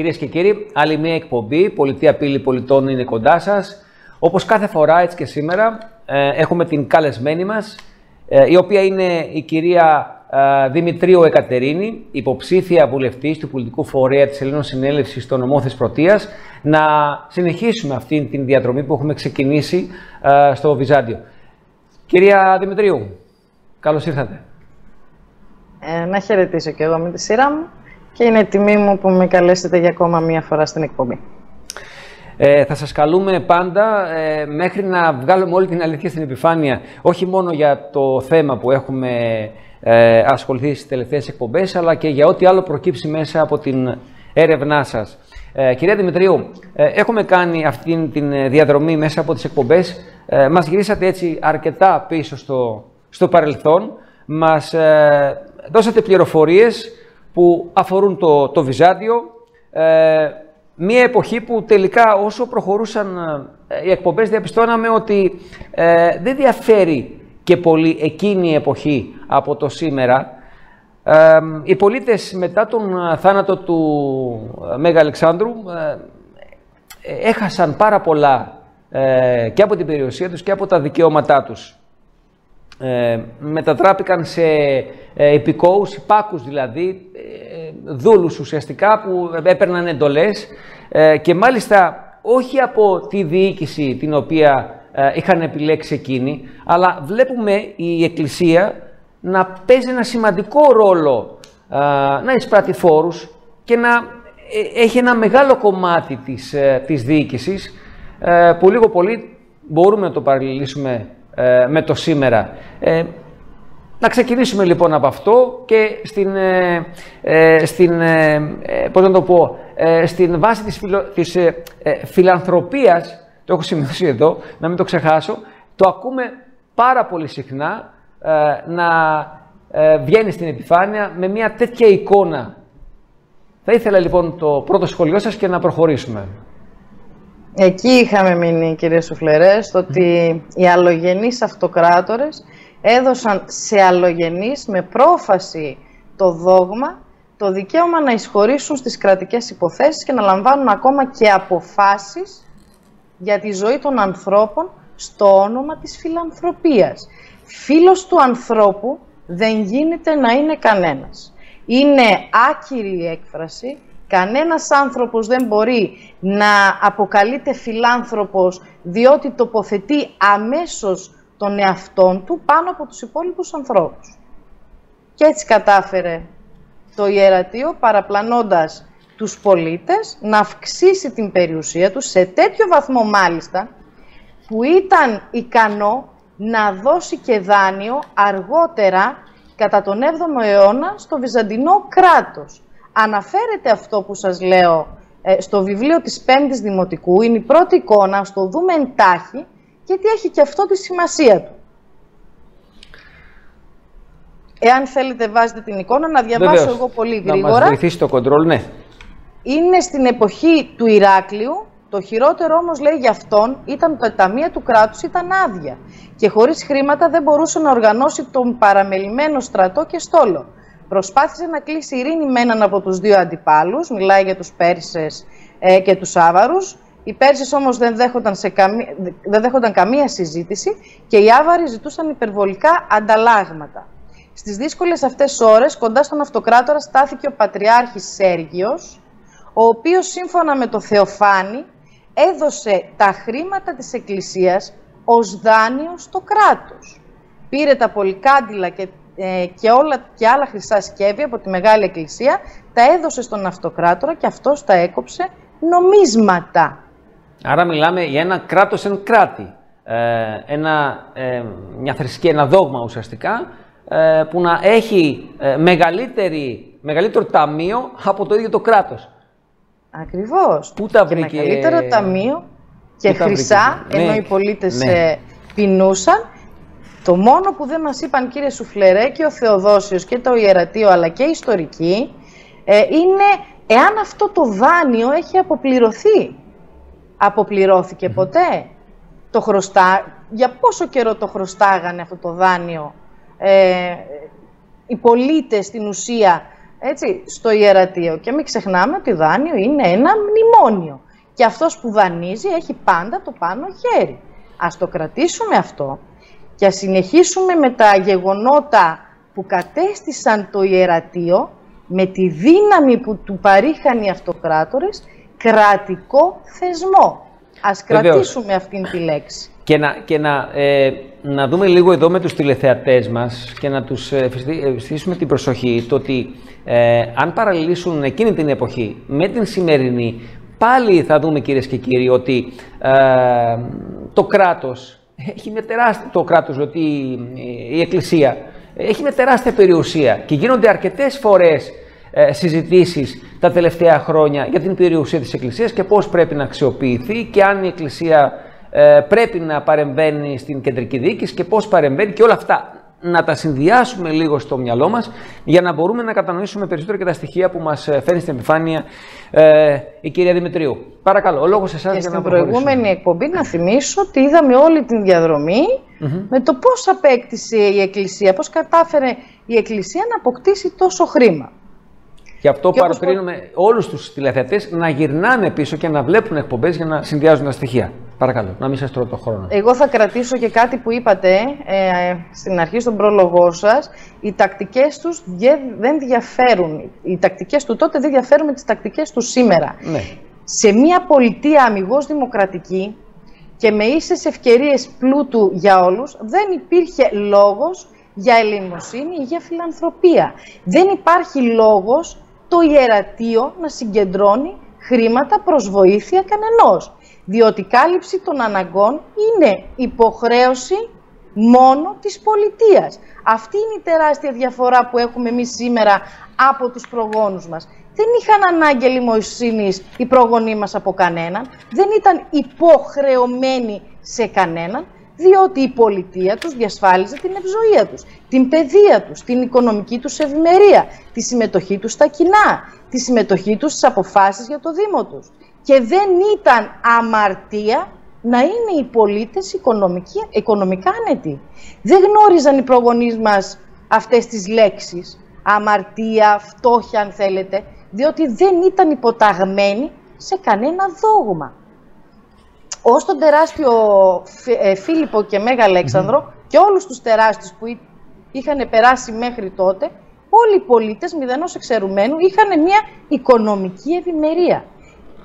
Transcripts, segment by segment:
Κυρίες και κύριοι, άλλη μια εκπομπή. Πολιτεία Πύλη Πολιτών είναι κοντά σας. Όπως κάθε φορά, έτσι και σήμερα, ε, έχουμε την καλεσμένη μας, ε, η οποία είναι η κυρία ε, Δημητρίου Εκατερίνη, υποψήφια βουλευτής του πολιτικού φορέα της Ελλήνων Συνέλευσης στο νομό Πρωτείας, να συνεχίσουμε αυτή την διαδρομή που έχουμε ξεκινήσει στο Βυζάντιο. Κυρία Δημητρίου, καλώς ήρθατε. Ε, να χαιρετήσω και εγώ με τη σειρά μου και είναι τιμή μου που με καλέσετε για ακόμα μία φορά στην εκπομπή. Ε, θα σας καλούμε πάντα ε, μέχρι να βγάλουμε όλη την αλήθεια στην επιφάνεια, όχι μόνο για το θέμα που έχουμε ε, ασχοληθεί στις τελευταίες εκπομπές, αλλά και για ό,τι άλλο προκύψει μέσα από την έρευνά σας. Ε, κυρία Δημητρίου, ε, έχουμε κάνει αυτή την διαδρομή μέσα από τις εκπομπές. Ε, μας γυρίσατε έτσι αρκετά πίσω στο, στο παρελθόν. Μας ε, δώσατε πληροφορίες που αφορούν το, το Βυζάντιο, ε, μια εποχή που τελικά όσο προχωρούσαν ε, οι εκπομπές διαπιστώναμε ότι ε, δεν διαφέρει και πολύ εκείνη η εποχή από το σήμερα. Ε, οι πολίτες μετά τον θάνατο του Μέγα Αλεξάνδρου έχασαν πάρα πολλά και από την περιουσία τους και από τα δικαιώματά τους ε, μετατράπηκαν σε ε, υπηκόους, υπάκους δηλαδή, ε, δούλους ουσιαστικά που έπαιρναν εντολές ε, και μάλιστα όχι από τη διοίκηση την οποία ε, είχαν επιλέξει εκείνοι, αλλά βλέπουμε η Εκκλησία να παίζει ένα σημαντικό ρόλο, να εισπράττει φόρους και να έχει ένα μεγάλο κομμάτι της, της διοίκησης που λίγο πολύ μπορούμε να το παραλληλήσουμε ε, με το σήμερα. Ε, να ξεκινήσουμε λοιπόν από αυτό και στην, ε, ε στην, ε, πώς να το πω, στην βάση της, φιλο, της φιλανθρωπίας, το έχω σημειώσει εδώ, να μην το ξεχάσω, το ακούμε πάρα πολύ συχνά να βγαίνει στην επιφάνεια με μια τέτοια εικόνα. Θα ήθελα λοιπόν το πρώτο σχολείο σας και να προχωρήσουμε. Εκεί είχαμε μείνει, κύριε Σουφλερές, στο ότι οι αλλογενείς αυτοκράτορες έδωσαν σε αλλογενείς με πρόφαση το δόγμα το δικαίωμα να εισχωρήσουν στις κρατικές υποθέσεις και να λαμβάνουν ακόμα και αποφάσεις για τη ζωή των ανθρώπων στο όνομα της φιλανθρωπίας. Φίλος του ανθρώπου δεν γίνεται να είναι κανένας. Είναι άκυρη η έκφραση Κανένας άνθρωπος δεν μπορεί να αποκαλείται φιλάνθρωπος διότι τοποθετεί αμέσως τον εαυτόν του πάνω από τους υπόλοιπους ανθρώπους. Και έτσι κατάφερε το ιερατείο παραπλανώντας τους πολίτες να αυξήσει την περιουσία τους σε τέτοιο βαθμό μάλιστα που ήταν ικανό να δώσει και δάνειο αργότερα κατά τον 7ο αιώνα στο Βυζαντινό κράτος αναφέρεται αυτό που σας λέω ε, στο βιβλίο της Πέμπτης Δημοτικού, είναι η πρώτη εικόνα, στο δούμε εντάχει, γιατί έχει και αυτό τη σημασία του. Εάν θέλετε βάζετε την εικόνα, να διαβάσω εγώ πολύ γρήγορα. Να μας βοηθήσει το κοντρόλ, ναι. Είναι στην εποχή του Ηράκλειου, το χειρότερο όμως λέει για αυτόν ήταν τα ταμεία του κράτους ήταν άδεια και χωρίς χρήματα δεν μπορούσε να οργανώσει τον παραμελημένο στρατό και στόλο. Προσπάθησε να κλείσει ειρήνη με έναν από τους δύο αντιπάλους, μιλάει για τους Πέρσες ε, και τους Άβαρους. Οι Πέρσες όμως δεν δέχονταν, σε δεν δέχονταν καμία συζήτηση και οι Άβαροι ζητούσαν υπερβολικά ανταλλάγματα. Στις δύσκολες αυτές ώρες, κοντά στον αυτοκράτορα στάθηκε ο Πατριάρχης Σέργιος, ο οποίος σύμφωνα με το Θεοφάνη έδωσε τα χρήματα της Εκκλησίας ως δάνειο στο κράτος. Πήρε τα πολυκάντιλα και ε, και, όλα, και άλλα χρυσά σκεύη από τη Μεγάλη Εκκλησία, τα έδωσε στον Αυτοκράτορα και αυτός τα έκοψε νομίσματα. Άρα μιλάμε για ένα κράτος εν κράτη, ε, ένα, ε, μια θρησκεία, ένα δόγμα ουσιαστικά, ε, που να έχει μεγαλύτερη, μεγαλύτερο ταμείο από το ίδιο το κράτος. Ακριβώς. Πού τα βρήκε... μεγαλύτερο ταμείο και χρυσά, ενώ ναι. οι πολίτες ναι. πεινούσαν το μόνο που δεν μας είπαν κύριε Σουφλερέ και ο Θεοδόσιος και το Ιερατείο αλλά και οι ιστορικοί ε, είναι εάν αυτό το δάνειο έχει αποπληρωθεί. Αποπληρώθηκε ποτέ. Το χρωστά... Για πόσο καιρό το χρωστάγανε αυτό το δάνειο; Ε, οι πολίτες στην ουσία έτσι, στο ιερατείο. Και μην ξεχνάμε ότι δάνειο είναι ένα μνημόνιο. Και αυτός που δανείζει έχει πάντα το πάνω χέρι. Ας το κρατήσουμε αυτό και ας συνεχίσουμε με τα γεγονότα που κατέστησαν το ιερατείο με τη δύναμη που του παρήχαν οι αυτοκράτορες κρατικό θεσμό. Ας κρατήσουμε αυτήν τη λέξη. Και να, και να, ε, να δούμε λίγο εδώ με τους τηλεθεατές μας και να τους ευστήσουμε την προσοχή το ότι ε, αν παραλληλήσουν εκείνη την εποχή με την σημερινή, πάλι θα δούμε κυρίες και κύριοι ότι ε, το κράτος έχει με τεράστια, το κράτος, ότι η Εκκλησία έχει με τεράστια περιουσία και γίνονται αρκετές φορές ε, συζητήσεις τα τελευταία χρόνια για την περιουσία της Εκκλησίας και πώς πρέπει να αξιοποιηθεί και αν η Εκκλησία ε, πρέπει να παρεμβαίνει στην κεντρική διοίκηση και πώς παρεμβαίνει και όλα αυτά να τα συνδυάσουμε λίγο στο μυαλό μας για να μπορούμε να κατανοήσουμε περισσότερο και τα στοιχεία που μας ε, φέρνει στην επιφάνεια ε, η κυρία Δημητρίου. Παρακαλώ, ο λόγος εσάς και για να στην προηγούμενη εκπομπή να θυμίσω ότι είδαμε όλη την διαδρομή με το πώς απέκτησε η Εκκλησία, πώς κατάφερε η Εκκλησία να αποκτήσει τόσο χρήμα. Γι' αυτό και παροτρύνουμε όπως... όλους τους τηλεθεατές να γυρνάνε πίσω και να βλέπουν εκπομπές για να συνδυάζουν τα στοιχεία. Παρακαλώ, να μην σας τρώω το χρόνο. Εγώ θα κρατήσω και κάτι που είπατε ε, στην αρχή στον πρόλογό σας. Οι τακτικές τους δεν διαφέρουν. Οι τακτικές του τότε δεν διαφέρουν με τις τακτικές του σήμερα. Ναι. Σε μια πολιτεία αμυγός δημοκρατική και με ίσες ευκαιρίες πλούτου για όλους, δεν υπήρχε λόγος για ελεημοσύνη ή για φιλανθρωπία. Δεν υπάρχει λόγος το ιερατείο να συγκεντρώνει χρήματα προς βοήθεια κανενός. Διότι η κάλυψη των αναγκών είναι υποχρέωση μόνο της πολιτείας. Αυτή είναι η τεράστια διαφορά που έχουμε εμείς σήμερα από τους προγόνους μας. Δεν είχαν ανάγκη ελιμοσύνης οι προγονείς μας από κανέναν, δεν ήταν υποχρεωμένοι σε κανέναν, διότι η πολιτεία τους διασφάλιζε την ευζοία τους, την παιδεία τους, την οικονομική τους ευημερία, τη συμμετοχή τους στα κοινά, τη συμμετοχή τους στις αποφάσεις για το Δήμο τους. Και δεν ήταν αμαρτία να είναι οι πολίτες οικονομικά άνετοι. Δεν γνώριζαν οι προγονείς μας αυτές τις λέξεις, αμαρτία, φτώχεια αν θέλετε, διότι δεν ήταν υποταγμένοι σε κανένα δόγμα ως τον τεράστιο ε, Φίλιππο και Μέγα Αλέξανδρο και όλους τους τεράστιους που είχαν περάσει μέχρι τότε, όλοι οι πολίτες μηδενός εξαιρουμένου είχαν μια οικονομική ευημερία.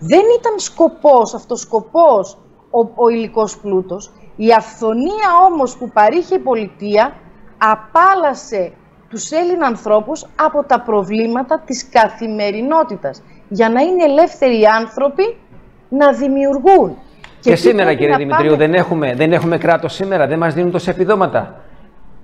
Δεν ήταν σκοπός, αυτός σκοπός ο, ο υλικός πλούτος. Η αυθονία όμως που παρήχε η πολιτεία απάλασε τους Έλληνα ανθρώπους από τα προβλήματα της καθημερινότητας για να είναι ελεύθεροι άνθρωποι να δημιουργούν. Και, σήμερα, κύριε Δημητρίου, δεν έχουμε, δεν έχουμε κράτος σήμερα, δεν μας δίνουν τόσα επιδόματα.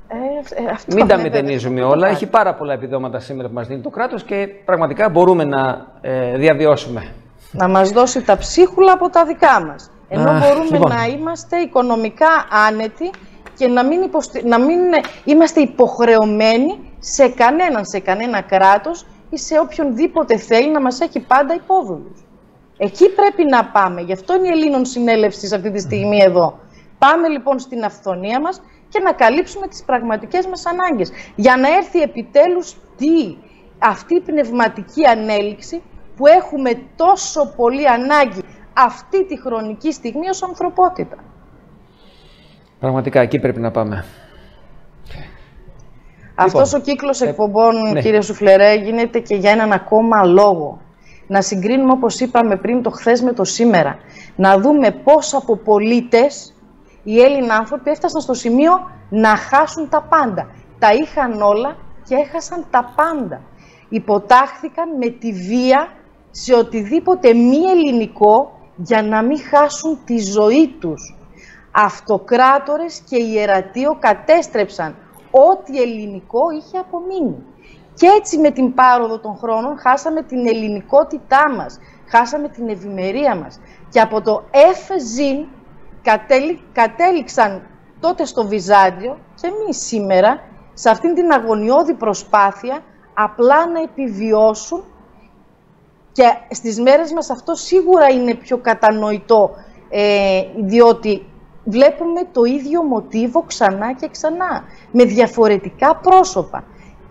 Ε, ε, αυτό Μην τα μετενίζουμε όλα. Έχει πάρα πολλά επιδόματα σήμερα που μας δίνει το κράτος και πραγματικά μπορούμε να ε, διαβιώσουμε. Να μας δώσει τα ψίχουλα από τα δικά μας. Ενώ μπορούμε λοιπόν. να είμαστε οικονομικά άνετοι και να μην, να μην είμαστε υποχρεωμένοι σε κανέναν, σε κανένα κράτος ή σε οποιονδήποτε θέλει να μας έχει πάντα υπόβουλους. Εκεί πρέπει να πάμε. Γι' αυτό είναι η Ελλήνων συνέλευση σε αυτή τη στιγμή εδώ. Πάμε λοιπόν στην αυθονία μας και να καλύψουμε τις πραγματικές μας ανάγκες. Για να έρθει επιτέλους τι, αυτή η πνευματική ανέλυξη που έχουμε τόσο πολύ ανάγκη αυτή τη χρονική στιγμή ως ανθρωπότητα. Πραγματικά, εκεί πρέπει να πάμε. Αυτός λοιπόν, ο κύκλος εκπομπών, ναι. κύριε Σουφλερέ, γίνεται και για έναν ακόμα λόγο να συγκρίνουμε όπως είπαμε πριν το χθες με το σήμερα. Να δούμε πώς από πολίτες οι Έλληνοι άνθρωποι έφτασαν στο σημείο να χάσουν τα πάντα. Τα είχαν όλα και έχασαν τα πάντα. Υποτάχθηκαν με τη βία σε οτιδήποτε μη ελληνικό για να μην χάσουν τη ζωή τους. Αυτοκράτορες και ιερατείο κατέστρεψαν ό,τι ελληνικό είχε απομείνει. Και έτσι με την πάροδο των χρόνων χάσαμε την ελληνικότητά μας, χάσαμε την ευημερία μας. Και από το Εφζιν κατέληξαν τότε στο Βυζάντιο και εμείς σήμερα σε αυτήν την αγωνιώδη προσπάθεια απλά να επιβιώσουν και στις μέρες μας αυτό σίγουρα είναι πιο κατανοητό ε, διότι βλέπουμε το ίδιο μοτίβο ξανά και ξανά με διαφορετικά πρόσωπα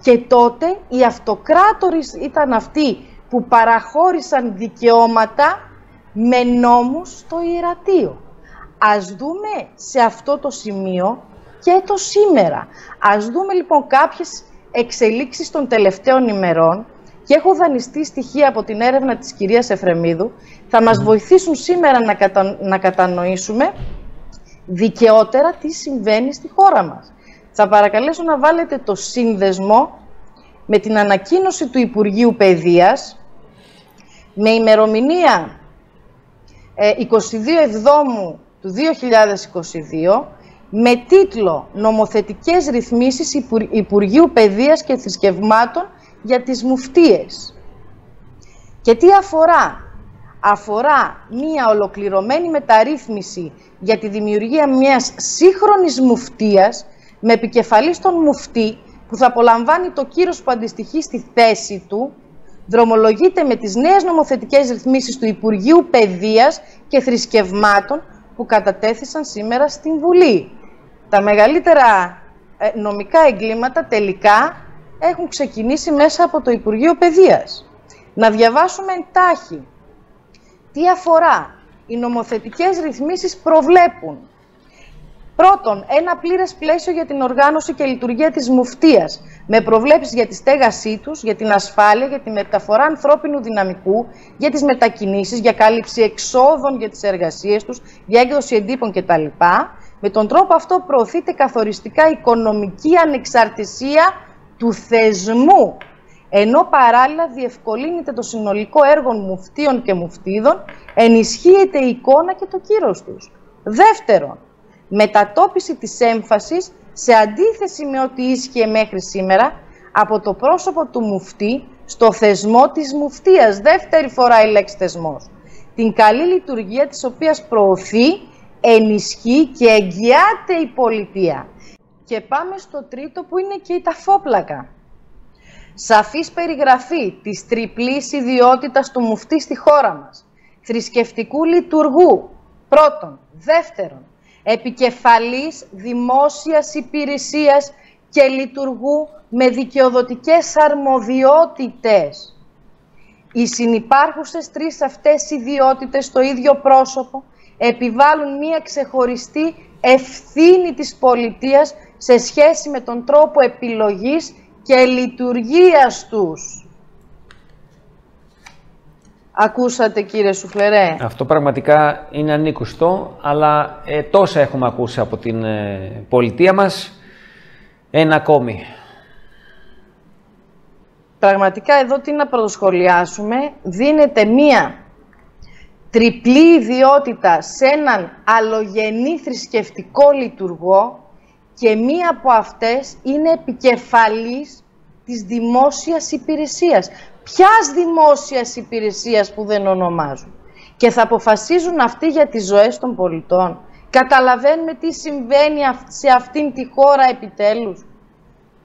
Και τότε οι αυτοκράτορες ήταν αυτοί που παραχώρησαν δικαιώματα με νόμους στο ιερατείο. Ας δούμε σε αυτό το σημείο και το σήμερα. Ας δούμε λοιπόν κάποιες εξελίξεις των τελευταίων ημερών και έχω δανειστεί στοιχεία από την έρευνα της κυρίας Εφρεμίδου, θα μας βοηθήσουν σήμερα να, να κατανοήσουμε δικαιότερα τι συμβαίνει στη χώρα μας. Θα παρακαλέσω να βάλετε το σύνδεσμο με την ανακοίνωση του Υπουργείου Παιδείας με ημερομηνία 22 ε, Εβδόμου του 2022 με τίτλο «Νομοθετικές ρυθμίσεις Υπουργείου Παιδείας και Θρησκευμάτων για τις μουφτίες». Και τι αφορά; Αφορά μία ολοκληρωμένη μεταρρύθμιση για τη δημιουργία μιας σύγχρονης μουφτίας με επικεφαλής τον μουφτή που θα απολαμβάνει το κύρος που αντιστοιχεί στη θέση του δρομολογείται με τις νέες νομοθετικές ρυθμίσεις του Υπουργείου Παιδείας και Θρησκευμάτων που κατατέθησαν σήμερα στην Βουλή. Τα μεγαλύτερα ε, νομικά εγκλήματα τελικά έχουν ξεκινήσει μέσα από το Υπουργείο Παιδείας. Να διαβάσουμε εντάχει. Τι αφορά. Οι νομοθετικές ρυθμίσεις προβλέπουν Πρώτον, ένα πλήρες πλαίσιο για την οργάνωση και λειτουργία της μουφτίας, με προβλέψεις για τη στέγασή τους, για την ασφάλεια, για τη μεταφορά ανθρώπινου δυναμικού, για τις μετακινήσεις, για κάλυψη εξόδων για τις εργασίες τους, για έκδοση εντύπων κτλ. Με τον τρόπο αυτό προωθείται καθοριστικά οικονομική ανεξαρτησία του θεσμού, ενώ παράλληλα διευκολύνεται το συνολικό έργο μουφτίων και μουφτίδων, ενισχύεται η εικόνα και το κύρος τους. Δεύτερον, μετατόπιση της έμφασης σε αντίθεση με ό,τι ίσχυε μέχρι σήμερα από το πρόσωπο του μουφτή στο θεσμό της μουφτίας. Δεύτερη φορά η λέξη θεσμός. Την καλή λειτουργία της οποίας προωθεί, ενισχύει και εγγυάται η πολιτεία. Και πάμε στο τρίτο που είναι και η ταφόπλακα. Σαφής περιγραφή της τριπλής ιδιότητας του μουφτή στη χώρα μας. Θρησκευτικού λειτουργού. Πρώτον. Δεύτερον επικεφαλής δημόσιας υπηρεσίας και λειτουργού με δικαιοδοτικές αρμοδιότητες. Οι συνυπάρχουσες τρεις αυτές ιδιότητες στο ίδιο πρόσωπο επιβάλλουν μία ξεχωριστή ευθύνη της πολιτείας σε σχέση με τον τρόπο επιλογής και λειτουργίας τους. Ακούσατε κύριε Σουφλερέ; Αυτό πραγματικά είναι ανήκουστο, αλλά ε, τόσα έχουμε ακούσει από την ε, πολιτεία μας. Ένα ακόμη. Πραγματικά εδώ τι να προσχολιάσουμε. Δίνεται μία τριπλή ιδιότητα σε έναν αλλογενή θρησκευτικό λειτουργό και μία από αυτές είναι επικεφαλής της δημόσιας υπηρεσίας ποιας δημόσιας υπηρεσίας που δεν ονομάζουν. Και θα αποφασίζουν αυτοί για τις ζωές των πολιτών. Καταλαβαίνουμε τι συμβαίνει σε αυτήν τη χώρα επιτέλους.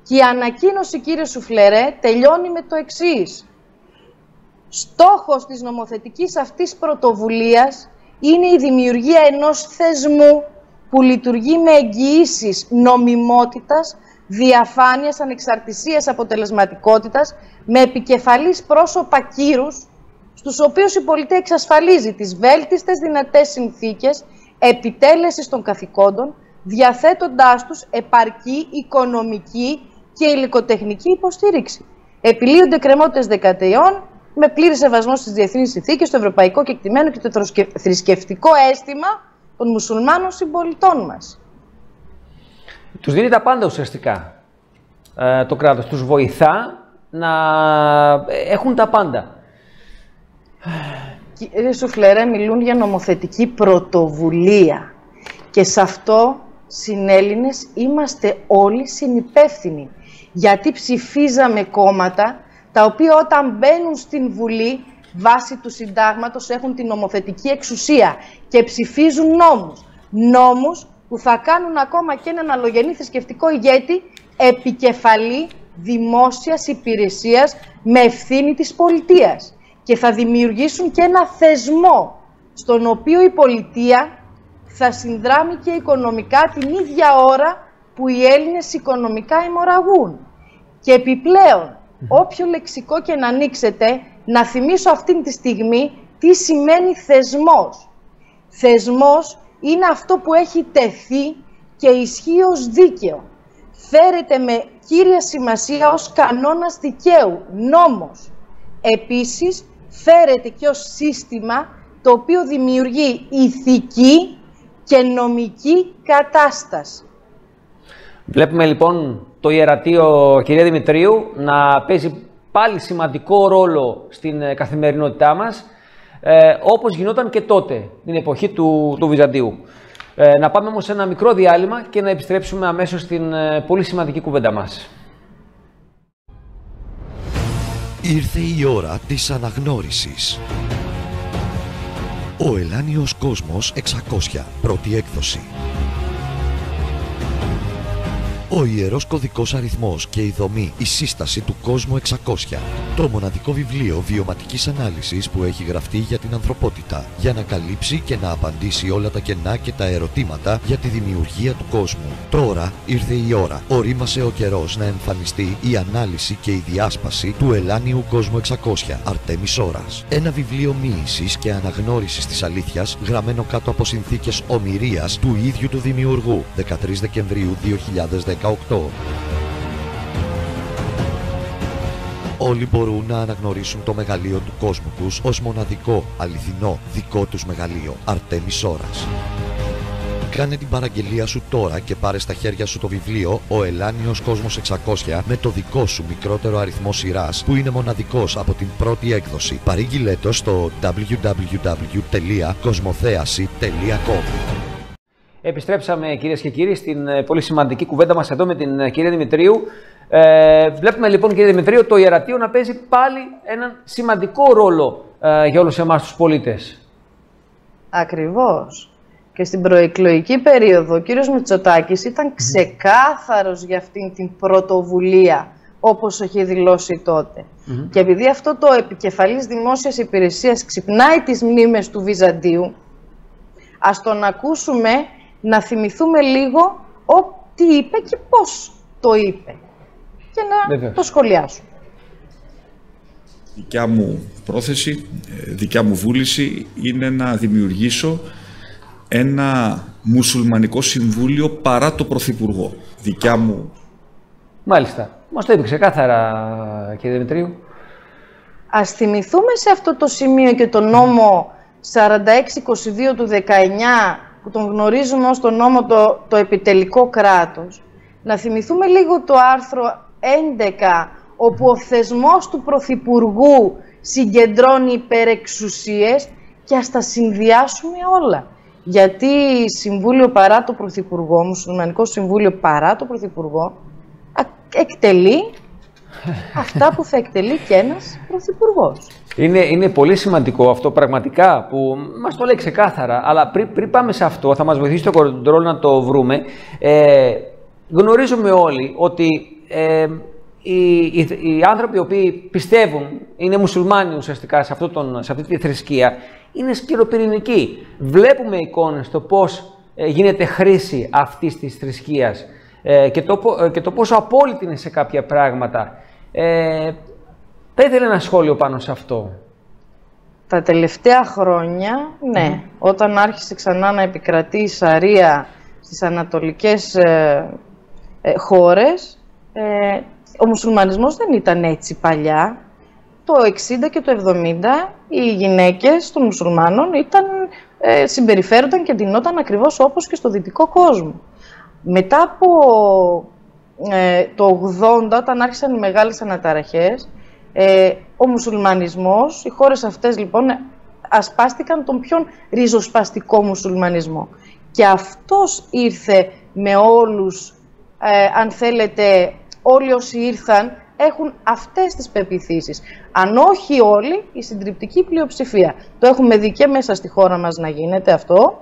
Και η ανακοίνωση, κύριε Σουφλερέ, τελειώνει με το εξής. Στόχος της νομοθετικής αυτής πρωτοβουλίας είναι η δημιουργία ενός θεσμού που λειτουργεί με εγγυήσεις νομιμότητας διαφάνειας, ανεξαρτησίας, αποτελεσματικότητας, με επικεφαλής πρόσωπα κύρους, στους οποίους η πολιτεία εξασφαλίζει τις βέλτιστες δυνατές συνθήκες επιτέλεσης των καθηκόντων, διαθέτοντάς τους επαρκή οικονομική και υλικοτεχνική υποστήριξη. Επιλύονται κρεμότητες δεκατεών με πλήρη σεβασμό στις διεθνείς συνθήκες, το ευρωπαϊκό κεκτημένο και το θρησκευτικό αίσθημα των μουσουλμάνων συμπολιτών μας. Τους δίνει τα πάντα ουσιαστικά ε, το κράτος. Τους βοηθά να έχουν τα πάντα. Κύριε Σουφλερέ, μιλούν για νομοθετική πρωτοβουλία. Και σε αυτό, συνέλληνες, είμαστε όλοι συνυπεύθυνοι. Γιατί ψηφίζαμε κόμματα τα οποία όταν μπαίνουν στην Βουλή βάσει του συντάγματος έχουν την νομοθετική εξουσία και ψηφίζουν νόμους. Νόμους που θα κάνουν ακόμα και έναν αλλογενή θρησκευτικό ηγέτη επικεφαλή δημόσιας υπηρεσίας με ευθύνη της πολιτείας και θα δημιουργήσουν και ένα θεσμό στον οποίο η πολιτεία θα συνδράμει και οικονομικά την ίδια ώρα που οι Έλληνες οικονομικά αιμορραγούν. Και επιπλέον, όποιο λεξικό και να ανοίξετε, να θυμίσω αυτήν τη στιγμή τι σημαίνει θεσμός. Θεσμός είναι αυτό που έχει τεθεί και ισχύει ως δίκαιο. Φέρεται με κύρια σημασία ως κανόνας δικαίου, νόμος. Επίσης, φέρεται και ως σύστημα το οποίο δημιουργεί ηθική και νομική κατάσταση. Βλέπουμε λοιπόν το ιερατείο κυρία Δημητρίου να παίζει πάλι σημαντικό ρόλο στην ε, καθημερινότητά μας, ε, όπως γινόταν και τότε, την εποχή του, του Βυζαντίου. Ε, να πάμε όμως σε ένα μικρό διάλειμμα και να επιστρέψουμε αμέσως στην ε, πολύ σημαντική κουβέντα μας. Ήρθε η ώρα της αναγνώρισης. Ο Ελάνιος Κόσμος 600, πρώτη έκδοση. Ο Ιερός Κωδικός Αριθμός και η Δομή, η σύσταση του κόσμου 600. Το μοναδικό βιβλίο βιωματικής ανάλυσης που έχει γραφτεί για την ανθρωπότητα, για να καλύψει και να απαντήσει όλα τα κενά και τα ερωτήματα για τη δημιουργία του κόσμου. Τώρα ήρθε η ώρα. Ορίμασε ο καιρός να εμφανιστεί η ανάλυση και η διάσπαση του Ελάνιου Κόσμου 600, Αρτέμις Ώρας. Ένα βιβλίο μοίησης και αναγνώρισης της αλήθειας, γραμμένο κάτω από συνθήκες ομοιρίας του ίδιου του δημιουργού, 13 Δεκεμβρίου 2018. Όλοι μπορούν να αναγνωρίσουν το μεγαλείο του κόσμου τους ως μοναδικό, αληθινό, δικό τους μεγαλείο, Αρτέμις Ώρας. Κάνε την παραγγελία σου τώρα και πάρε στα χέρια σου το βιβλίο «Ο Ελάνιος Κόσμος 600» με το δικό σου μικρότερο αριθμό σειράς που είναι μοναδικός από την πρώτη έκδοση. Παρήγγειλέ το στο www.κοσμοθέαση.com Επιστρέψαμε κυρίες και κύριοι στην ε, πολύ σημαντική κουβέντα μας εδώ με την ε, κυρία Δημητρίου. Ε, βλέπουμε λοιπόν κυρία Δημητρίου το ιερατείο να παίζει πάλι έναν σημαντικό ρόλο ε, για όλους εμάς τους πολίτες. Ακριβώς. Και στην προεκλογική περίοδο ο κύριος Μητσοτάκης ήταν ξεκάθαρος για αυτήν την πρωτοβουλία όπως έχει δηλώσει Και επειδή αυτό το επικεφαλής δημόσιας υπηρεσίας ξυπνάει τις μνήμες του Βυζαντίου, ας τον ακούσουμε να θυμηθούμε λίγο τι είπε και πώς το είπε και να το σχολιάσουμε. Δικιά μου πρόθεση, ε, δικιά μου βούληση είναι να δημιουργήσω ένα μουσουλμανικό συμβούλιο παρά το Πρωθυπουργό. Δικιά μου... Μάλιστα. Μας το είπε ξεκάθαρα, κύριε Δημητρίου. Ας θυμηθούμε σε αυτό το σημείο και το νόμο 4622 του 19 που τον γνωρίζουμε ως το νόμο το, το επιτελικό κράτος, να θυμηθούμε λίγο το άρθρο 11, όπου ο θεσμός του Πρωθυπουργού συγκεντρώνει υπερεξουσίες και ας τα συνδυάσουμε όλα. Γιατί Συμβούλιο παρά το Πρωθυπουργό, Μουσουλμανικό Συμβούλιο παρά το Πρωθυπουργό, εκτελεί αυτά που θα εκτελεί και ένας Πρωθυπουργός. Είναι, είναι πολύ σημαντικό αυτό πραγματικά που μας το λέει ξεκάθαρα. Αλλά πριν, πριν πάμε σε αυτό, θα μας βοηθήσει το κοντρόλ να το βρούμε. Ε, γνωρίζουμε όλοι ότι ε, οι, οι, άνθρωποι οι οποίοι πιστεύουν, είναι μουσουλμάνοι ουσιαστικά σε, αυτό τον, σε αυτή τη θρησκεία, είναι σκυροπυρηνικοί. Βλέπουμε εικόνες το πώς ε, γίνεται χρήση αυτής της θρησκείας ε, και, το, ε, και το πόσο απόλυτη είναι σε κάποια πράγματα. Ε, θα ήθελα ένα σχόλιο πάνω σε αυτό. Τα τελευταία χρόνια, ναι. Όταν άρχισε ξανά να επικρατεί η Σαρία στις ανατολικές ε, ε, χώρες, ε, ο μουσουλμανισμός δεν ήταν έτσι παλιά. Το 60 και το 70 οι γυναίκες των μουσουλμάνων ήταν, ε, συμπεριφέρονταν και ντυνόταν ακριβώς όπως και στο δυτικό κόσμο. Μετά από το 80, όταν άρχισαν οι μεγάλες αναταραχές, ε, ο μουσουλμανισμός, οι χώρες αυτές λοιπόν ασπάστηκαν τον πιο ριζοσπαστικό μουσουλμανισμό. Και αυτός ήρθε με όλους, ε, αν θέλετε, όλοι όσοι ήρθαν έχουν αυτές τις πεπιθήσεις. Αν όχι όλοι, η συντριπτική πλειοψηφία. Το έχουμε δει και μέσα στη χώρα μας να γίνεται αυτό.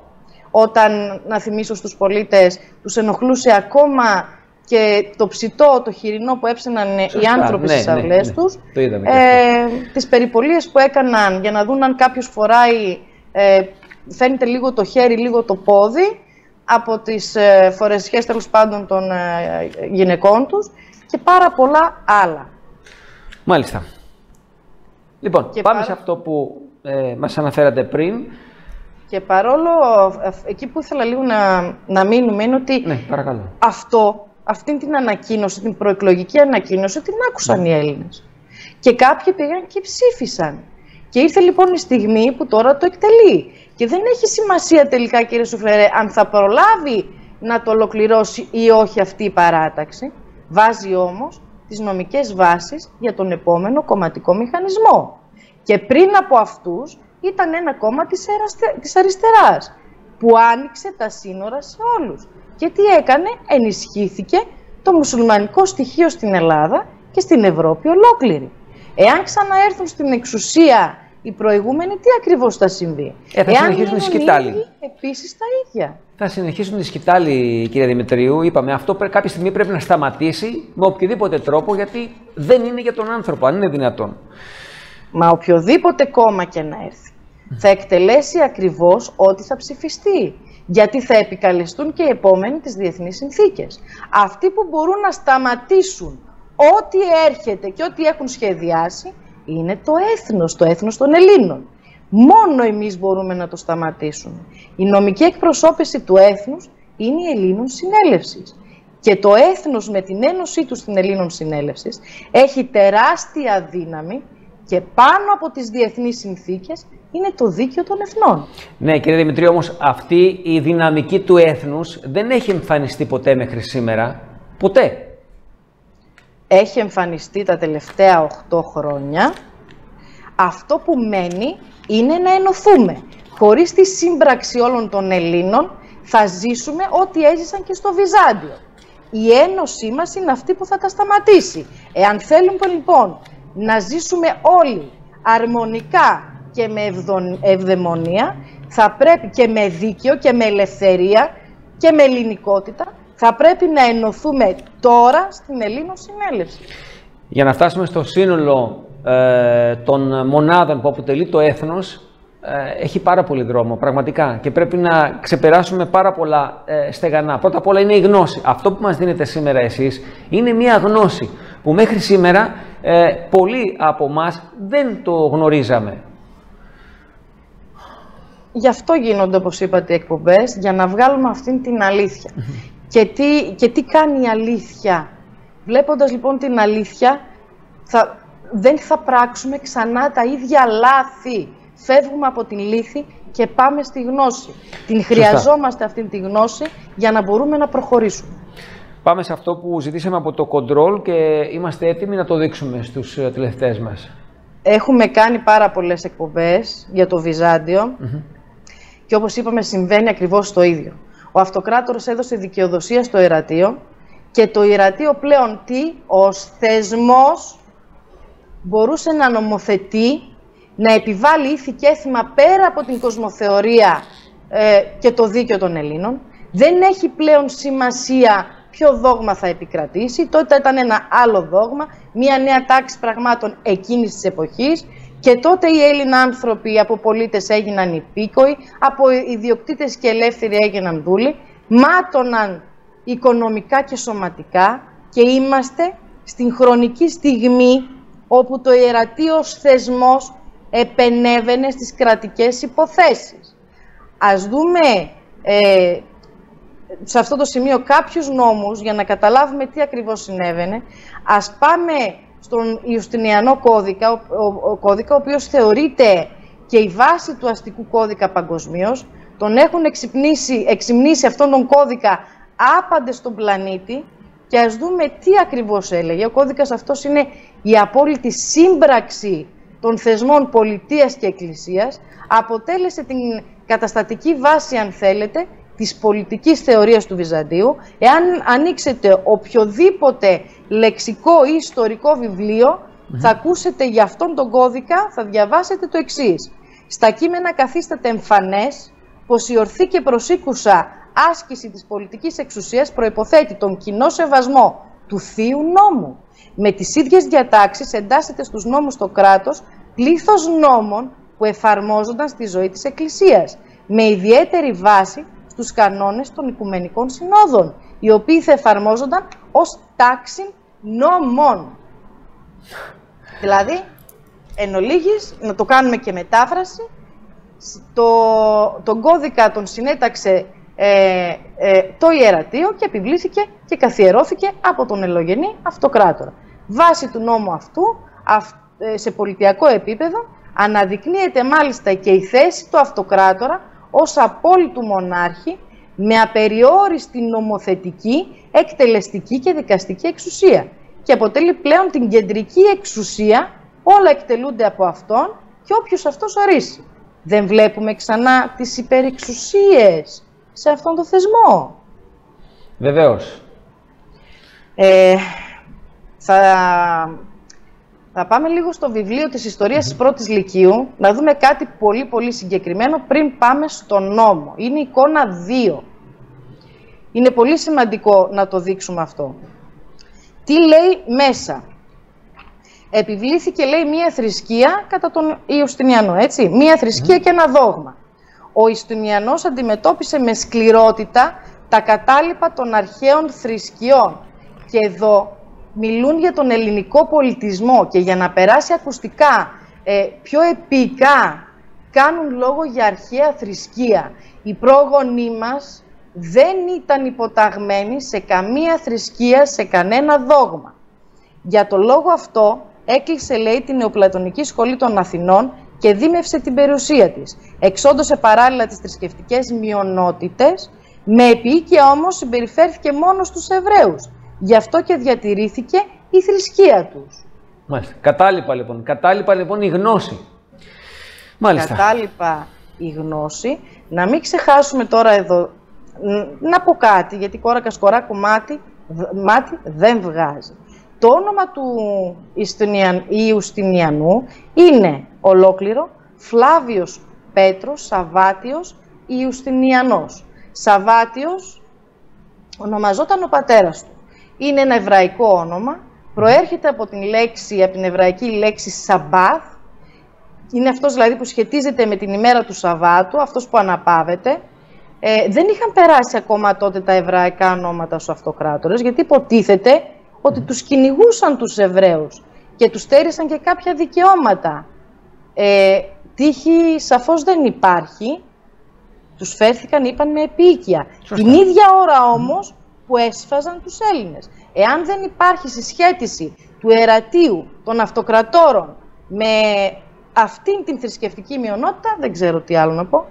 Όταν, να θυμίσω στους πολίτες, τους ενοχλούσε ακόμα και το ψητό, το χοιρινό που έψαιναν οι άνθρωποι ναι, στις ναι, αυλές ναι, τους, ε, τις περιπολίες που έκαναν για να δουν αν κάποιος φοράει, ε, φαίνεται λίγο το χέρι, λίγο το πόδι, από τις ε, φορεσιές τέλος πάντων των ε, γυναικών τους και πάρα πολλά άλλα. Μάλιστα. Λοιπόν, Και πάμε πάρα- σε αυτό που ε, μας αναφέρατε πριν. Και παρόλο, ε, εκεί που ήθελα λίγο να, να μείνουμε είναι ότι Ναι, παρακαλώ. αυτό, αυτή την ανακοίνωση, την προεκλογική ανακοίνωση, την άκουσαν οι Έλληνες. Και κάποιοι πήγαν και ψήφισαν. Και ήρθε λοιπόν η στιγμή που τώρα το εκτελεί. Και δεν έχει σημασία τελικά κύριε Σουφλερέ αν θα προλάβει να το ολοκληρώσει ή όχι αυτή η παράταξη. Βάζει όμως τις νομικές βάσεις για τον επόμενο κομματικό μηχανισμό. Και πριν από αυτούς ήταν ένα κόμμα της, εραστε- της αριστεράς που άνοιξε τα σύνορα σε όλους. Και τι έκανε, ενισχύθηκε το μουσουλμανικό στοιχείο στην Ελλάδα και στην Ευρώπη ολόκληρη. Εάν ξαναέρθουν στην εξουσία οι προηγούμενοι, τι ακριβώς θα συμβεί; Ε, θα Εάν συνεχίσουν οι μείνουν σκητάλοι. οι ίδιοι, επίσης τα ίδια. Θα συνεχίσουν τη σκητάλη, κύριε Δημητρίου. Είπαμε, αυτό πρέ- κάποια στιγμή πρέπει να σταματήσει με οποιοδήποτε τρόπο, γιατί δεν είναι για τον άνθρωπο, αν είναι δυνατόν. Μα οποιοδήποτε κόμμα και να έρθει θα εκτελέσει ακριβώς ό,τι θα ψηφιστεί. Γιατί θα επικαλεστούν και οι επόμενοι τις διεθνείς συνθήκες. Αυτοί που μπορούν να σταματήσουν ό,τι έρχεται και ό,τι έχουν σχεδιάσει είναι το έθνος, το έθνος των Ελλήνων. Μόνο εμείς μπορούμε να το σταματήσουμε. Η νομική εκπροσώπηση του έθνους είναι η Ελλήνων Συνέλευσης. Και το έθνος με την ένωσή τους στην Ελλήνων Συνέλευσης έχει τεράστια δύναμη και πάνω από τις διεθνείς συνθήκες είναι το δίκαιο των εθνών. Ναι, κύριε Δημητρίου, όμως αυτή η δυναμική του έθνους δεν έχει εμφανιστεί ποτέ μέχρι σήμερα. Ποτέ. Έχει εμφανιστεί τα τελευταία 8 χρόνια. Αυτό που μένει είναι να ενωθούμε. Χωρίς τη σύμπραξη όλων των Ελλήνων θα ζήσουμε ό,τι έζησαν και στο Βυζάντιο. Η ένωσή μας είναι αυτή που θα τα σταματήσει. Εάν θέλουμε λοιπόν να ζήσουμε όλοι αρμονικά και με ευδον- ευδαιμονία, θα πρέπει και με δίκαιο και με ελευθερία και με ελληνικότητα, θα πρέπει να ενωθούμε τώρα στην Ελλήνων Συνέλευση. Για να φτάσουμε στο σύνολο ε, των μονάδων που αποτελεί το έθνος, ε, έχει πάρα πολύ δρόμο, πραγματικά. Και πρέπει να ξεπεράσουμε πάρα πολλά ε, στεγανά. Πρώτα απ' όλα είναι η γνώση. Αυτό που μας δίνετε σήμερα εσείς είναι μια γνώση που μέχρι σήμερα ε, πολλοί από εμά δεν το γνωρίζαμε. Γι' αυτό γίνονται, όπως είπατε, οι εκπομπές, για να βγάλουμε αυτήν την αλήθεια. και, τι, και τι κάνει η αλήθεια; Βλέποντας λοιπόν την αλήθεια, θα, δεν θα πράξουμε ξανά τα ίδια λάθη. Φεύγουμε από την λύθη και πάμε στη γνώση. Την χρειαζόμαστε αυτή τη γνώση για να μπορούμε να προχωρήσουμε. Πάμε σε αυτό που ζητήσαμε από το control και είμαστε έτοιμοι να το δείξουμε στους ε, τηλεθεές μας. Έχουμε κάνει πάρα πολλές εκπομπές για το Βυζάντιο και όπως είπαμε συμβαίνει ακριβώς το ίδιο. Ο αυτοκράτορας έδωσε δικαιοδοσία στο Ιερατείο και το Ιερατείο πλέον τι, ως θεσμός μπορούσε να νομοθετεί, να επιβάλλει ήθη και έθιμα πέρα από την κοσμοθεωρία ε, και το δίκαιο των Ελλήνων. Δεν έχει πλέον σημασία ποιο δόγμα θα επικρατήσει. Τότε ήταν ένα άλλο δόγμα, μια νέα τάξη πραγμάτων εκείνης της εποχής και τότε οι Έλληνα άνθρωποι από πολίτες έγιναν υπήκοοι, από ιδιοκτήτες και ελεύθεροι έγιναν δούλοι, μάτωναν οικονομικά και σωματικά και είμαστε στην χρονική στιγμή όπου το ιερατείος ως θεσμός επενέβαινε στις κρατικές υποθέσεις. Ας δούμε ε, σε αυτό το σημείο κάποιους νόμους για να καταλάβουμε τι ακριβώς συνέβαινε. Ας πάμε στον Ιουστινιανό κώδικα, ο, ο, ο κώδικα ο οποίος θεωρείται και η βάση του αστικού κώδικα παγκοσμίως. Τον έχουν εξυπνήσει, εξυμνήσει αυτόν τον κώδικα άπαντες στον πλανήτη και ας δούμε τι ακριβώς έλεγε. Ο κώδικας αυτός είναι η απόλυτη σύμπραξη των θεσμών πολιτείας και εκκλησίας, αποτέλεσε την καταστατική βάση, αν θέλετε, της πολιτικής θεωρίας του Βυζαντίου. Εάν ανοίξετε οποιοδήποτε λεξικό ή ιστορικό βιβλίο, θα ακούσετε για αυτόν τον κώδικα, θα διαβάσετε το εξής. Στα κείμενα καθίσταται εμφανές πως η ορθή και προσήκουσα άσκηση της πολιτικής εξουσίας προϋποθέτει τον κοινό σεβασμό του θείου νόμου. Με τις ίδιες διατάξεις εντάσσεται στους νόμους το κράτος πλήθος νόμων που εφαρμόζονταν στη ζωή της Εκκλησίας, με ιδιαίτερη βάση στους κανόνες των Οικουμενικών Συνόδων, οι οποίοι θα εφαρμόζονταν ως τάξη νόμων. Δηλαδή, εν ολίγης, να το κάνουμε και μετάφραση, το, τον κώδικα τον συνέταξε ε, ε, το ιερατείο και επιβλήθηκε και καθιερώθηκε από τον ελογενή αυτοκράτορα. Βάσει του νόμου αυτού, ε, σε πολιτιακό επίπεδο, αναδεικνύεται μάλιστα και η θέση του αυτοκράτορα ως απόλυτου μονάρχη με απεριόριστη νομοθετική, εκτελεστική και δικαστική εξουσία και αποτελεί πλέον την κεντρική εξουσία, όλα εκτελούνται από αυτόν και όποιος αυτός ορίσει. Δεν βλέπουμε ξανά τις υπερεξουσίες σε αυτόν τον θεσμό. Βεβαίως. Ε, θα, θα πάμε λίγο στο βιβλίο της ιστορίας της πρώτης Λυκείου, να δούμε κάτι πολύ πολύ συγκεκριμένο πριν πάμε στο νόμο. Είναι εικόνα 2. Είναι πολύ σημαντικό να το δείξουμε αυτό. Τι λέει μέσα; Επιβλήθηκε, λέει, μία θρησκεία κατά τον Ιουστινιανό, έτσι. Μία θρησκεία και ένα δόγμα. Ο Ιουστινιανός αντιμετώπισε με σκληρότητα τα κατάλοιπα των αρχαίων θρησκειών. Και εδώ μιλούν για τον ελληνικό πολιτισμό και για να περάσει ακουστικά ε, πιο επικά κάνουν λόγο για αρχαία θρησκεία. Οι πρόγονοί μας δεν ήταν υποταγμένοι σε καμία θρησκεία, σε κανένα δόγμα. Για το λόγο αυτό έκλεισε, λέει, την Νεοπλατωνική Σχολή των Αθηνών και δίμευσε την περιουσία της. Εξόντωσε παράλληλα τις θρησκευτικές μειονότητες, με επίοικια όμως συμπεριφέρθηκε μόνο στους Εβραίους. Γι' αυτό και διατηρήθηκε η θρησκεία τους. Μάλιστα. Κατάλοιπα λοιπόν. Κατάλοιπα λοιπόν η γνώση. Μάλιστα. Κατάλοιπα η γνώση. Να μην ξεχάσουμε τώρα εδώ να πω κάτι, γιατί κόρακα σκορά κομμάτι μάτι δεν βγάζει. Το όνομα του Ιουστινιανού είναι ολόκληρο Φλάβιος Πέτρος Σαββάτιος Ιουστινιανός. Σαββάτιος ονομαζόταν ο πατέρας του. Είναι ένα εβραϊκό όνομα, προέρχεται από την λέξη, από την εβραϊκή λέξη Σαμπάθ, είναι αυτός δηλαδή που σχετίζεται με την ημέρα του Σαββάτου, αυτός που αναπάβεται, ε, δεν είχαν περάσει ακόμα τότε τα εβραϊκά ονόματα στους αυτοκράτορες, γιατί υποτίθεται ότι τους κυνηγούσαν τους Εβραίους και τους στέρισαν και κάποια δικαιώματα. Ε, τύχη σαφώς δεν υπάρχει, τους φέρθηκαν, είπαν με επίοικια. Την ίδια ώρα όμως που έσφαζαν τους Έλληνες. Εάν δεν υπάρχει συσχέτιση του ερατείου των αυτοκρατόρων με αυτήν την θρησκευτική μειονότητα, δεν ξέρω τι άλλο να πω.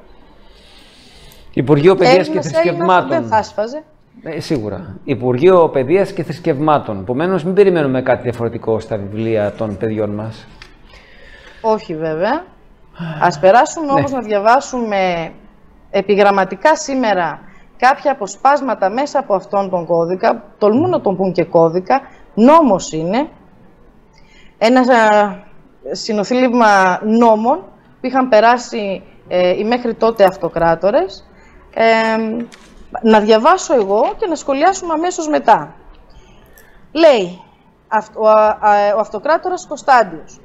Υπουργείο Παιδείας και Θρησκευμάτων. Δεν θα σφάζε. Ε, σίγουρα. Υπουργείο Παιδείας και Θρησκευμάτων. Επομένως, μην περιμένουμε κάτι διαφορετικό στα βιβλία των παιδιών μας. Όχι βέβαια. Ας περάσουμε ναι. όμως να διαβάσουμε επιγραμματικά σήμερα κάποια αποσπάσματα μέσα από αυτόν τον κώδικα. Τολμούν να τον πούν και κώδικα. Νόμος είναι. Ένα συνοθήλευμα νόμων που είχαν περάσει ε, οι μέχρι τότε αυτοκράτορες να διαβάσω εγώ και να σχολιάσουμε αμέσως μετά. Λέει ο, ο αυτοκράτορας Κωνσταντιος.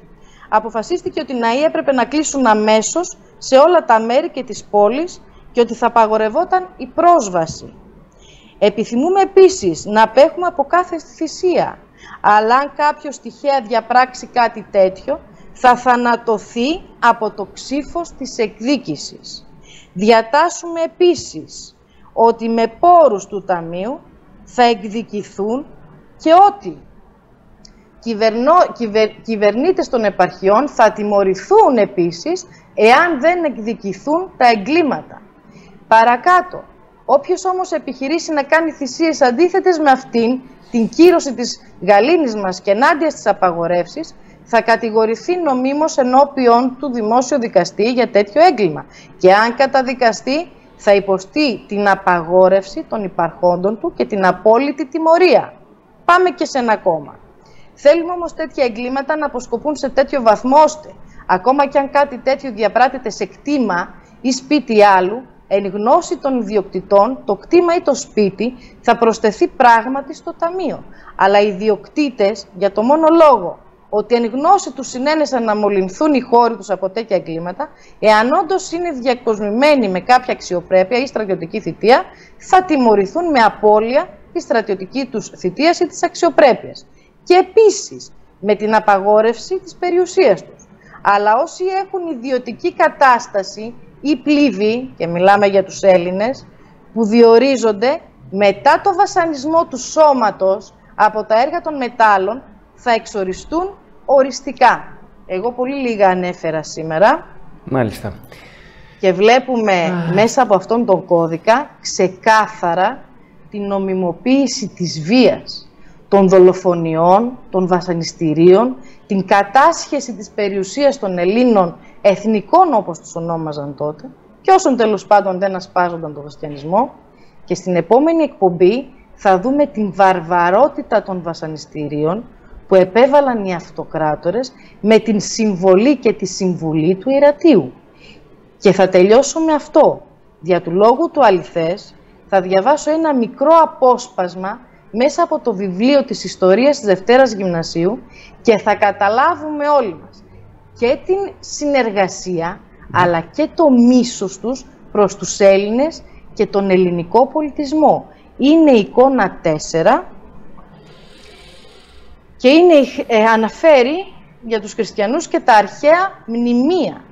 Αποφασίστηκε ότι οι ναοί έπρεπε να κλείσουν αμέσως σε όλα τα μέρη και της πόλης και ότι θα απαγορευόταν η πρόσβαση. Επιθυμούμε επίσης να απέχουμε από κάθε θυσία, αλλά αν κάποιος τυχαία διαπράξει κάτι τέτοιο, θα θανατωθεί από το ξύφος της εκδίκησης. Διατάσσουμε επίσης ότι με πόρους του Ταμείου θα εκδικηθούν και ότι κυβερνό, κυβερνήτες των επαρχιών θα τιμωρηθούν επίσης εάν δεν εκδικηθούν τα εγκλήματα. Παρακάτω, όποιος όμως επιχειρήσει να κάνει θυσίες αντίθετες με αυτήν, την κύρωση της γαλήνης μας και ενάντια στις απαγορεύσεις, θα κατηγορηθεί νομίμως ενώπιον του δημόσιου δικαστή για τέτοιο έγκλημα. Και αν καταδικαστεί, θα υποστεί την απαγόρευση των υπαρχόντων του και την απόλυτη τιμωρία. Πάμε και σε ένα κόμμα. Θέλουμε όμως τέτοια εγκλήματα να αποσκοπούν σε τέτοιο βαθμό ώστε, ακόμα και αν κάτι τέτοιο διαπράτεται σε κτήμα ή σπίτι άλλου, εν γνώση των ιδιοκτητών, το κτήμα ή το σπίτι θα προσθεθεί πράγματι στο ταμείο. Αλλά οι ιδιοκτήτες, για το μόνο λόγο ότι εν γνώση τους συνένεσαν να μολυνθούν οι χώροι τους από τέτοια εγκλήματα, εάν όντως είναι διακοσμημένοι με κάποια αξιοπρέπεια ή στρατιωτική θητεία, θα τιμωρηθούν με απώλεια τη στρατιωτική τους θητεία ή τη αξιοπρέπεια. και επίσης με την απαγόρευση της περιουσίας τους. Αλλά όσοι έχουν ιδιωτική κατάσταση ή πλήβη, και μιλάμε για τους Έλληνες, που διορίζονται μετά το βασανισμό του σώματος από τα έργα των μετάλλων, θα εξοριστούν οριστικά. Εγώ πολύ λίγα ανέφερα σήμερα. Μάλιστα. Και βλέπουμε μέσα από αυτόν τον κώδικα ξεκάθαρα την νομιμοποίηση της βίας, των δολοφονιών, των βασανιστήριων, την κατάσχεση της περιουσίας των Ελλήνων εθνικών όπως τους ονόμαζαν τότε και όσων τέλος πάντων δεν ασπάζονταν τον χριστιανισμό και στην επόμενη εκπομπή θα δούμε την βαρβαρότητα των βασανιστήριων που επέβαλαν οι αυτοκράτορες με την συμβολή και τη συμβουλή του Ιρατίου. Και θα τελειώσω με αυτό. Δια του λόγου του αληθές θα διαβάσω ένα μικρό απόσπασμα μέσα από το βιβλίο της Ιστορίας της Δευτέρας Γυμνασίου και θα καταλάβουμε όλοι μας και την συνεργασία αλλά και το μίσος τους προς τους Έλληνες και τον ελληνικό πολιτισμό. Είναι εικόνα 4 και είναι, ε, αναφέρει για τους χριστιανούς και τα αρχαία μνημεία.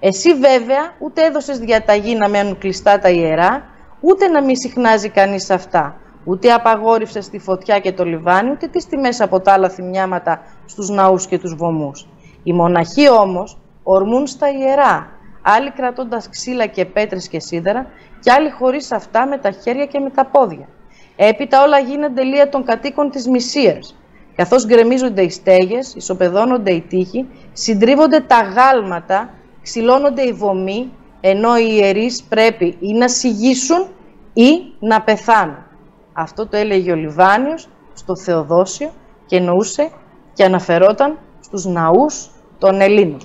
Εσύ βέβαια ούτε έδωσες διαταγή να μένουν κλειστά τα ιερά, ούτε να μην συχνάζει κανείς αυτά. Ούτε απαγόρευσες τη φωτιά και το λιβάνι, ούτε τις τιμές από τα άλλα θυμιάματα στους ναούς και τους βωμούς. Οι μοναχοί όμως ορμούν στα ιερά, άλλοι κρατώντας ξύλα και πέτρες και σίδερα και άλλοι χωρίς αυτά με τα χέρια και με τα πόδια. Έπειτα όλα γίνονται λία των κατοίκων της Μυσίας. Καθώς γκρεμίζονται οι στέγες, ισοπεδώνονται οι τείχοι, συντρίβονται τα γάλματα, ξυλώνονται οι βωμοί, ενώ οι ιερείς πρέπει ή να συγγύσουν ή να πεθάνουν. Αυτό το έλεγε ο Λιβάνιος στο Θεοδόσιο και εννοούσε και αναφερόταν στους ναούς των Ελλήνων.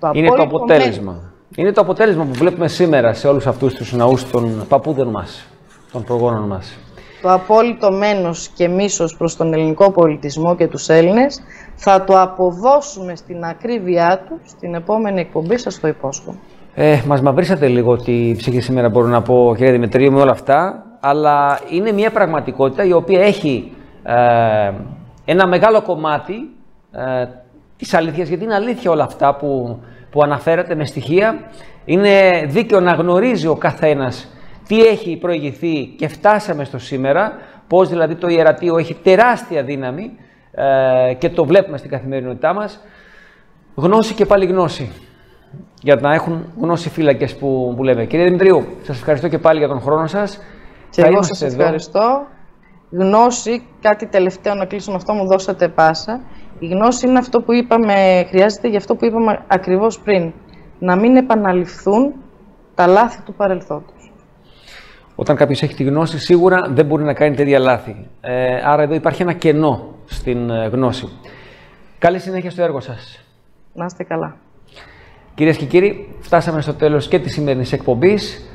Το Είναι το αποτέλεσμα. Είναι το αποτέλεσμα που βλέπουμε σήμερα σε όλους αυτούς τους ναούς των παππούδων μας, των προγόνων μας. Το απόλυτο μένος και μίσος προς τον ελληνικό πολιτισμό και τους Έλληνες θα το αποδώσουμε στην ακρίβειά του στην επόμενη εκπομπή, σας το υπόσχομαι. Ε, μας μαυρίσατε λίγο τη ψυχή σήμερα, μπορώ να πω, κύριε Δημητρίου, με όλα αυτά, αλλά είναι μια πραγματικότητα η οποία έχει ε, ένα μεγάλο κομμάτι ε, της αλήθειας, γιατί είναι αλήθεια όλα αυτά που, που αναφέρατε με στοιχεία. Είναι δίκαιο να γνωρίζει ο καθένας τι έχει προηγηθεί και φτάσαμε στο σήμερα, πώς δηλαδή το ιερατείο έχει τεράστια δύναμη ε, και το βλέπουμε στην καθημερινότητά μας. Γνώση και πάλι γνώση, για να έχουν γνώση φύλακες που, που λέμε. Κύριε Δημητρίου, σας ευχαριστώ και πάλι για τον χρόνο σας. Και εγώ σας ευχαριστώ. Γνώση, κάτι τελευταίο να κλείσω με αυτό, μου δώσατε πάσα. Η γνώση είναι αυτό που είπαμε, χρειάζεται για αυτό που είπαμε ακριβώς πριν. Να μην επαναληφθούν τα λάθη του παρελθόντος. Όταν κάποιος έχει τη γνώση, σίγουρα δεν μπορεί να κάνει τέτοια λάθη. Ε, άρα εδώ υπάρχει ένα κενό στην ε, γνώση. Καλή συνέχεια στο έργο σας. Να είστε καλά. Κυρίες και κύριοι, φτάσαμε στο τέλος και της σημερινής εκπομπής.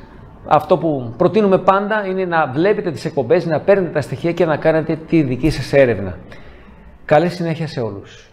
Αυτό που προτείνουμε πάντα είναι να βλέπετε τις εκπομπές, να παίρνετε τα στοιχεία και να κάνετε τη δική σας έρευνα. Καλή συνέχεια σε όλους.